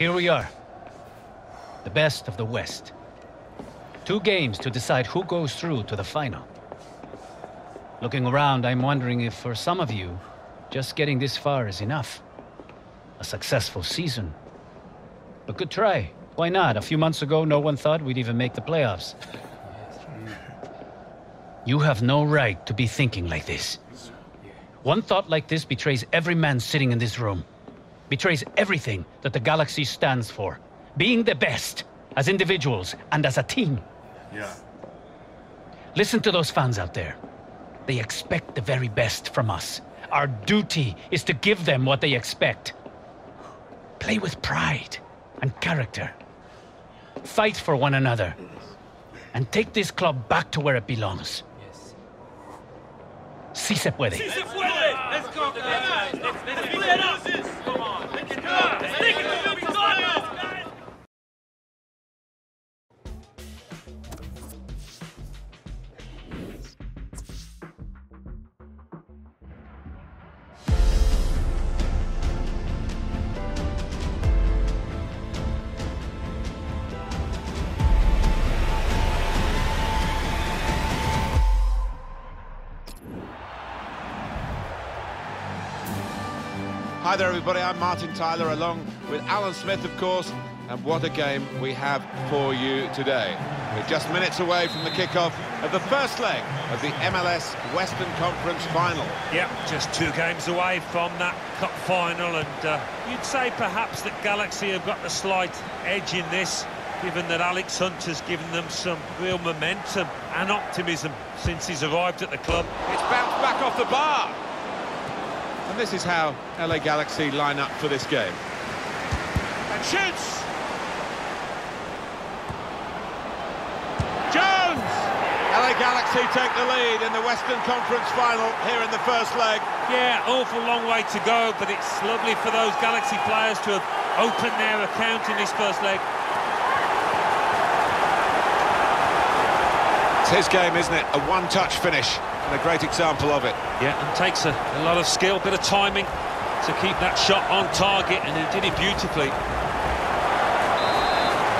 Here we are. The best of the West. Two games to decide who goes through to the final. Looking around, I'm wondering if for some of you, just getting this far is enough. A successful season. But good try. Why not? A few months ago, no one thought we'd even make the playoffs. You have no right to be thinking like this. One thought like this betrays every man sitting in this room. Betrays everything that the Galaxy stands for. Being the best, as individuals and as a team. Yeah. Listen to those fans out there. They expect the very best from us. Our duty is to give them what they expect. Play with pride and character. Fight for one another. And take this club back to where it belongs. Yes. Si se puede. Se puede! Let's go, guys! Let's, let's play it up! Come on, Hi there, everybody. I'm Martin Tyler, along with Alan Smith, of course. And what a game we have for you today. We're just minutes away from the kickoff of the first leg of the MLS Western Conference Final. Yep, just two games away from that cup final, and uh, you'd say perhaps that Galaxy have got the slight edge in this, given that Alex Hunter's given them some real momentum and optimism since he's arrived at the club. It's bounced back off the bar. This is how LA Galaxy line up for this game. And shoots! Jones! LA Galaxy take the lead in the Western Conference Final here in the first leg. Yeah, awful long way to go, but it's lovely for those Galaxy players to have opened their account in this first leg. It's his game, isn't it? A one-touch finish, and a great example of it. Yeah, and takes a, a lot of skill, bit of timing to keep that shot on target, and he did it beautifully.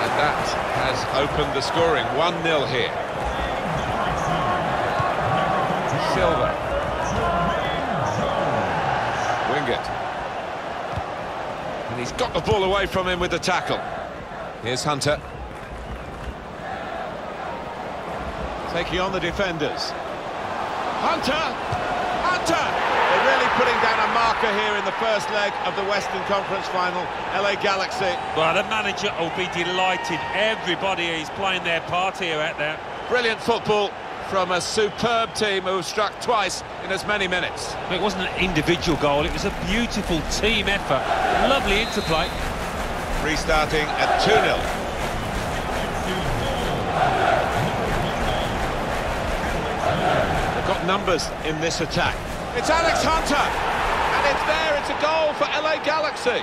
And that has opened the scoring. 1-0 here. Silva. Wingert. And he's got the ball away from him with the tackle. Here's Hunter. Taking on the defenders. Hunter! Hunter! They're really putting down a marker here in the first leg of the Western Conference Final. LA Galaxy. Well, the manager will be delighted. Everybody is playing their part here out there. Brilliant football from a superb team who struck twice in as many minutes. It wasn't an individual goal, it was a beautiful team effort. Lovely interplay. Restarting at 2-0. Numbers in this attack. It's Alex Hunter! And it's there, it's a goal for LA Galaxy.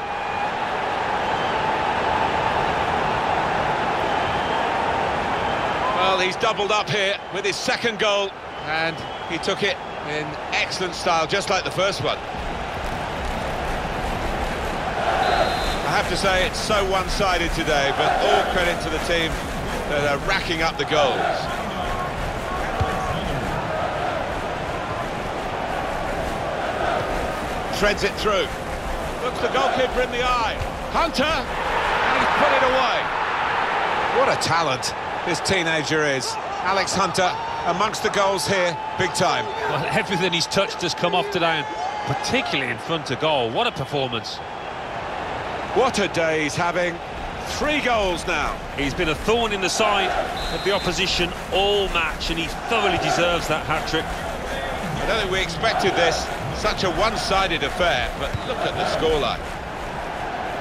Well, he's doubled up here with his second goal, and he took it in excellent style, just like the first one. I have to say, it's so one-sided today, but all credit to the team that are racking up the goals. Threads it through. Looks the goalkeeper in the eye. Hunter! And he's put it away. What a talent this teenager is. Alex Hunter amongst the goals here, big time. Well, everything he's touched has come off today, and particularly in front of goal. What a performance. What a day he's having. Three goals now. He's been a thorn in the side of the opposition all match, and he thoroughly deserves that hat-trick. I don't think we expected this. Such a one-sided affair, but look at the scoreline.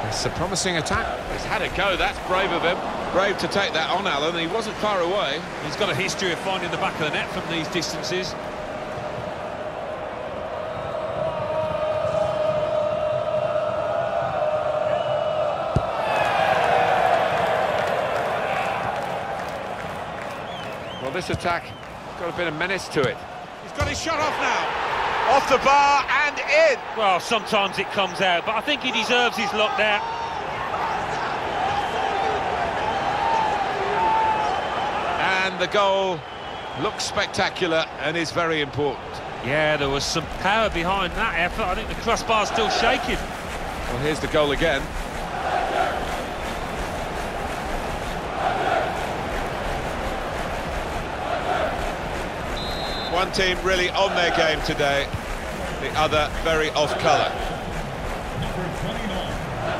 It's a promising attack. He's had a go, that's brave of him. Brave to take that on, Alan, he wasn't far away. He's got a history of finding the back of the net from these distances. Well, this attack has got a bit of menace to it. He's got his shot off now. Off the bar and in. Well, sometimes it comes out, but I think he deserves his luck there. And the goal looks spectacular and is very important. Yeah, there was some power behind that effort. I think the crossbar's still shaking. Well, here's the goal again. One team really on their game today, the other very off colour.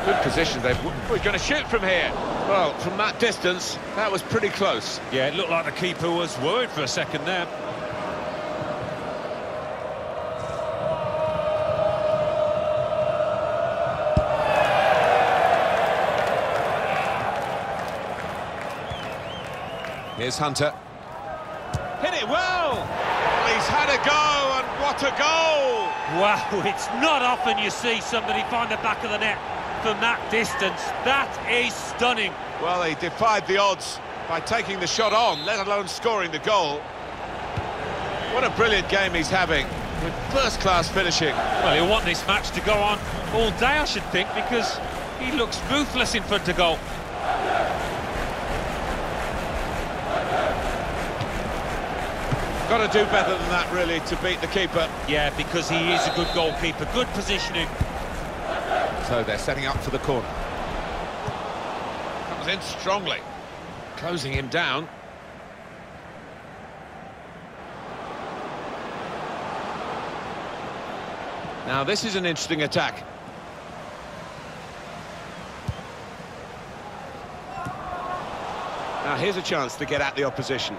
Good position, they've... We're going to shoot from here. Well, from that distance, that was pretty close. Yeah, it looked like the keeper was worried for a second there. Here's Hunter. Hit it well! He's had a go, and what a goal! Wow, it's not often you see somebody find the back of the net from that distance. That is stunning. Well, he defied the odds by taking the shot on, let alone scoring the goal. What a brilliant game he's having, with first-class finishing. Well, he'll want this match to go on all day, I should think, because he looks ruthless in front of goal. Got to do better than that, really, to beat the keeper. Yeah, because he is a good goalkeeper. Good positioning. So they're setting up for the corner. Comes in strongly. Closing him down. Now, this is an interesting attack. Now, here's a chance to get at the opposition.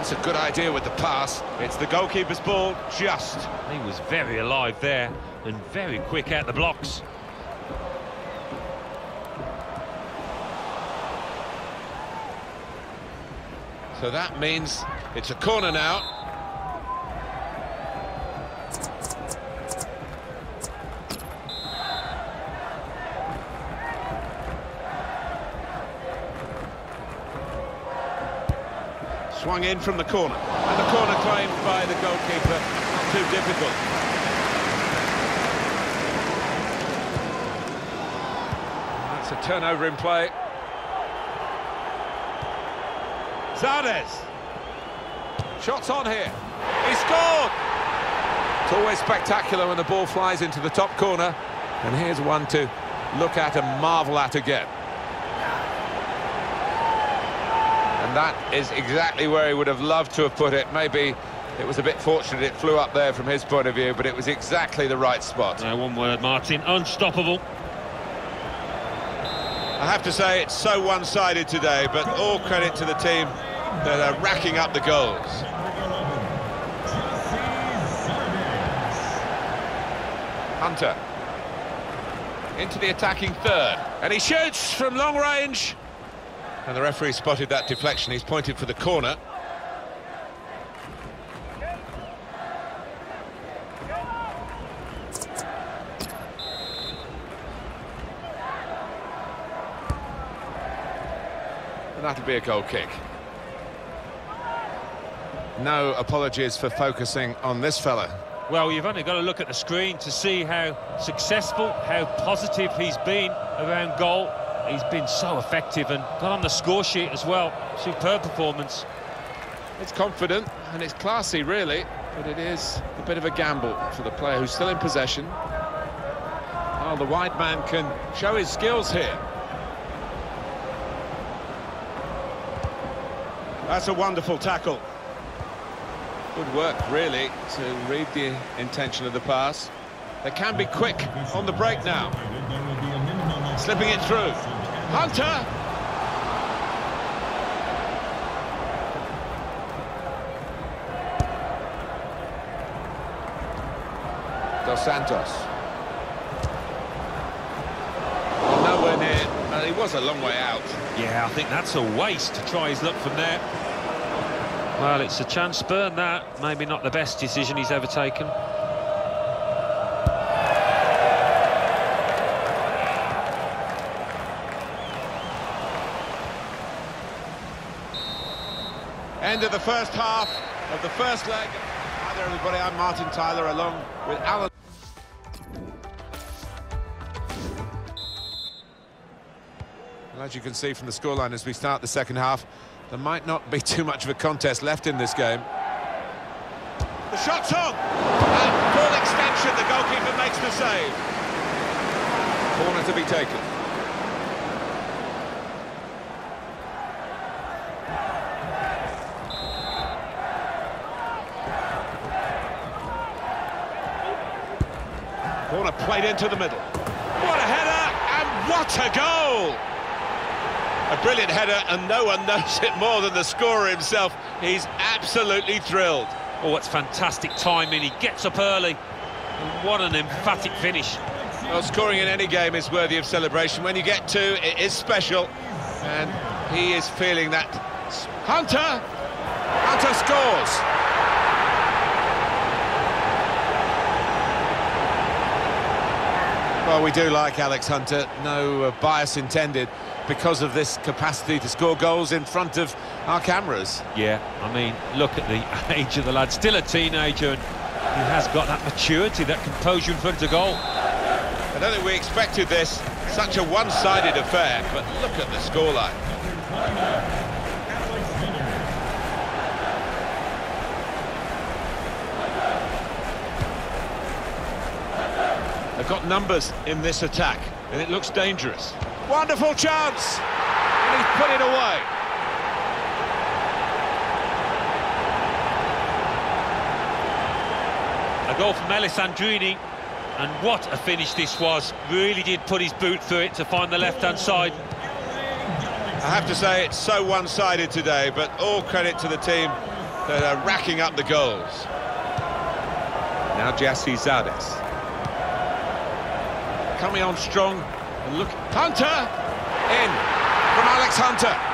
That's a good idea with the pass. It's the goalkeeper's ball, just. He was very alive there and very quick out the blocks. So that means it's a corner now. Swung in from the corner. And the corner claimed by the goalkeeper. Not too difficult. That's a turnover in play. Zardes. Shots on here. He scored! It's always spectacular when the ball flies into the top corner. And here's one to look at and marvel at again. And that is exactly where he would have loved to have put it. Maybe it was a bit fortunate it flew up there from his point of view, but it was exactly the right spot. Uh, one word, Martin, unstoppable. I have to say it's so one-sided today, but all credit to the team that are racking up the goals. Hunter into the attacking third, and he shoots from long range. And the referee spotted that deflection. He's pointed for the corner. And that'll be a goal kick. No apologies for focusing on this fella. Well, you've only got to look at the screen to see how successful, how positive he's been around goal. He's been so effective and got on the score sheet as well. Superb performance. It's confident and it's classy, really, but it is a bit of a gamble for the player who's still in possession. Oh, the wide man can show his skills here. That's a wonderful tackle. Good work, really, to read the intention of the pass. They can be quick on the break now. Slipping it through. Hunter! Dos Santos. Well, nowhere near. Uh, he was a long way out. Yeah, I think that's a waste to try his luck from there. Well, it's a chance burn, that. Maybe not the best decision he's ever taken. End of the first half of the first leg. Hi there, everybody. I'm Martin Tyler, along with Alan. Well, as you can see from the scoreline as we start the second half, there might not be too much of a contest left in this game. The shot's on! And full extension, the goalkeeper makes the save. Corner to be taken. Corner played into the middle. What a header, and what a goal! A brilliant header, and no one knows it more than the scorer himself. He's absolutely thrilled. Oh, it's fantastic timing. He gets up early. And what an emphatic finish. Well, scoring in any game is worthy of celebration. When you get two, it is special. And he is feeling that. Hunter! Hunter scores! Well, we do like Alex Hunter, no uh, bias intended, because of this capacity to score goals in front of our cameras. Yeah, I mean, look at the age of the lad, still a teenager, and he has got that maturity, that composure in front of goal. I don't think we expected this, such a one-sided affair, but look at the scoreline. They've got numbers in this attack, and it looks dangerous. Wonderful chance! And he's put it away. A goal from Alessandrini, and what a finish this was. Really did put his boot through it to find the left-hand side. I have to say, it's so one-sided today, but all credit to the team that are racking up the goals. Now Gyasi Zardes coming on strong. And look, Hunter in from Alex Hunter.